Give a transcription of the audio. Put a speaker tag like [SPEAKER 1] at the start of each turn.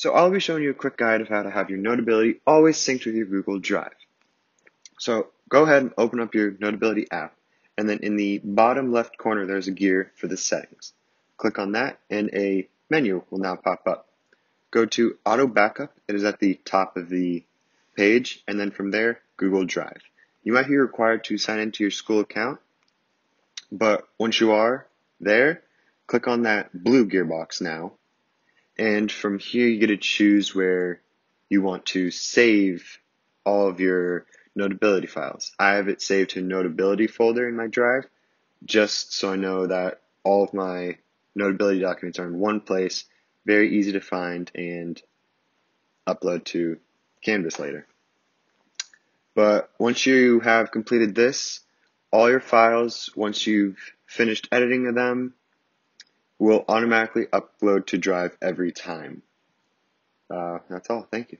[SPEAKER 1] So I'll be showing you a quick guide of how to have your Notability always synced with your Google Drive. So go ahead and open up your Notability app, and then in the bottom left corner there's a gear for the settings. Click on that and a menu will now pop up. Go to Auto Backup, it is at the top of the page, and then from there, Google Drive. You might be required to sign into your school account, but once you are there, click on that blue gearbox now, and from here, you get to choose where you want to save all of your Notability files. I have it saved to a Notability folder in my drive, just so I know that all of my Notability documents are in one place, very easy to find, and upload to Canvas later. But once you have completed this, all your files, once you've finished editing them, will automatically upload to Drive every time. Uh, that's all. Thank you.